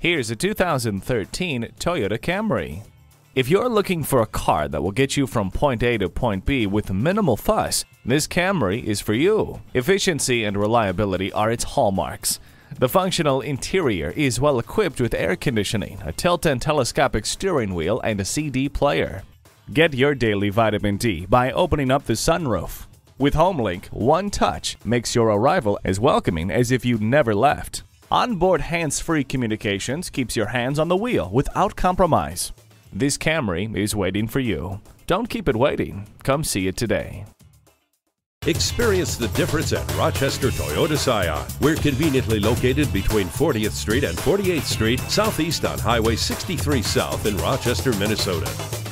Here's a 2013 Toyota Camry. If you're looking for a car that will get you from point A to point B with minimal fuss, this Camry is for you. Efficiency and reliability are its hallmarks. The functional interior is well equipped with air conditioning, a tilt and telescopic steering wheel, and a CD player. Get your daily vitamin D by opening up the sunroof. With HomeLink, one touch makes your arrival as welcoming as if you'd never left. Onboard hands-free communications keeps your hands on the wheel without compromise. This Camry is waiting for you. Don't keep it waiting. Come see it today. Experience the difference at Rochester Toyota Scion. We're conveniently located between 40th Street and 48th Street, southeast on Highway 63 South in Rochester, Minnesota.